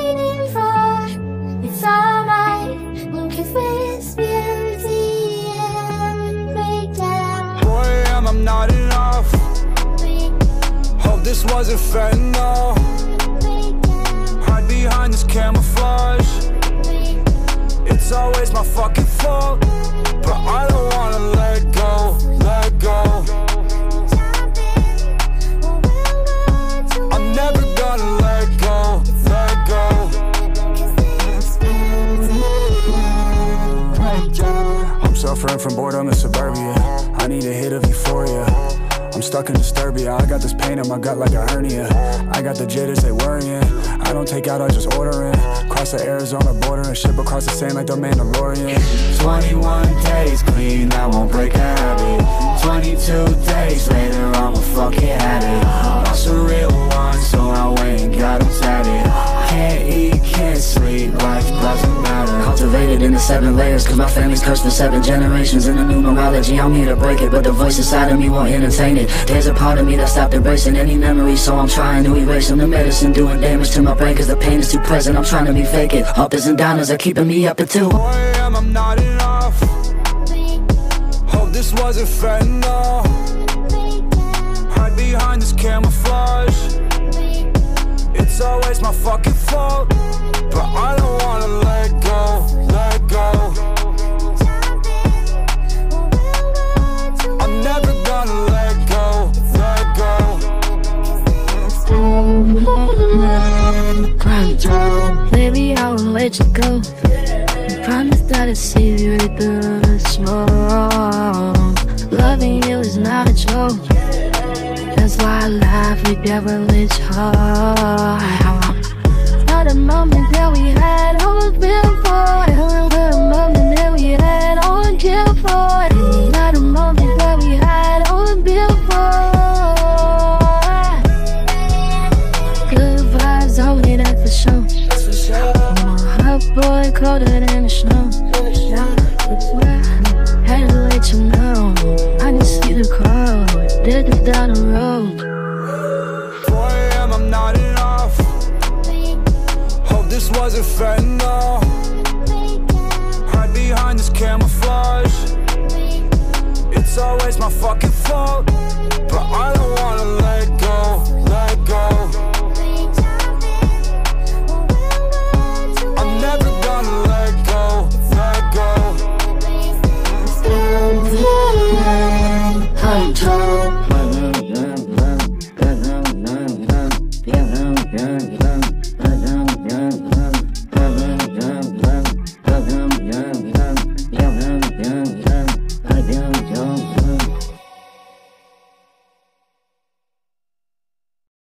waiting for. It's alright, look at this and breakdown. Who I am, I'm not enough. Hope this wasn't fentanyl. Hide behind this camouflage. It's always my fucking fault, but I don't wanna let go. Suffering from boredom in suburbia. I need a hit of euphoria. I'm stuck in disturbia. I got this pain in my gut like a hernia. I got the jitters, they worrying. I don't take out, I just order in. Cross the Arizona border and ship across the same like the Mandalorian. 21 days clean, that won't break a habit. 22 days later, I'm a fucking addict matter Cultivated in the seven layers Cause my family's cursed for seven generations. In the numerology, I'm here to break it But the voice inside of me won't entertain it. There's a part of me that stopped embracing any memory So I'm trying to erase them The medicine doing damage to my brain Cause the pain is too present. I'm trying to be fake it. Uppers and downers are keeping me up at two. Who I am, I'm not enough? Hope this wasn't fentanyl Hide behind this camouflage. It's always my fucking fault But I don't wanna let let you go. Promise that I'll see you through the smoke. Loving you is not a joke. That's why I laugh with devilish heart. Not a moment boy colder than the snow. That's why had to let you know. I can see the car, it down the road. Who I am, I'm not enough Hope this wasn't fentanyl Hide behind this camouflage